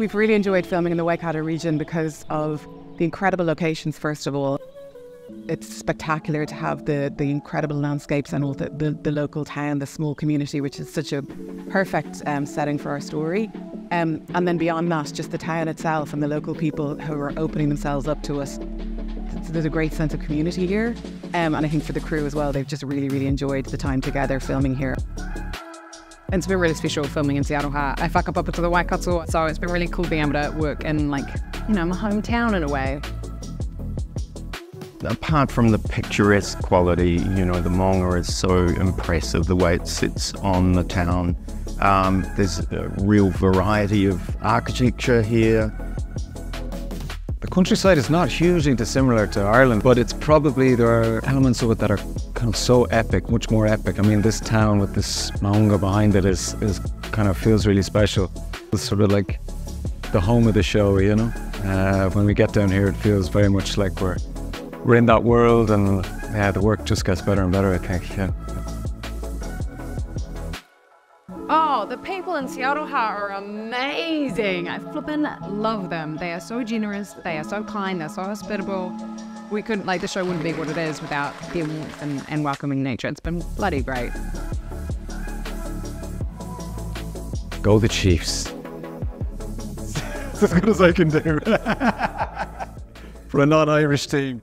We've really enjoyed filming in the Waikato region because of the incredible locations, first of all. It's spectacular to have the, the incredible landscapes and all the, the, the local town, the small community, which is such a perfect um, setting for our story. Um, and then beyond that, just the town itself and the local people who are opening themselves up to us. There's a great sense of community here. Um, and I think for the crew as well, they've just really, really enjoyed the time together filming here. It's been really special filming in Aroha. I fuck up up to the Waikato, so it's been really cool being able to work in like, you know, my hometown in a way. Apart from the picturesque quality, you know, the Maunga is so impressive the way it sits on the town. Um, there's a real variety of architecture here. Countryside is not hugely dissimilar to Ireland, but it's probably there are elements of it that are kind of so epic, much more epic. I mean, this town with this Maunga behind it is is kind of feels really special. It's sort of like the home of the show, you know. Uh, when we get down here, it feels very much like we're we're in that world, and yeah, the work just gets better and better. I think. Yeah. Oh, the people in Seattle Aroha are amazing. I flippin' love them. They are so generous, they are so kind, they're so hospitable. We couldn't, like, the show wouldn't be what it is without their warmth and, and welcoming nature. It's been bloody great. Go the Chiefs. it's as good as I can do for a non-Irish team.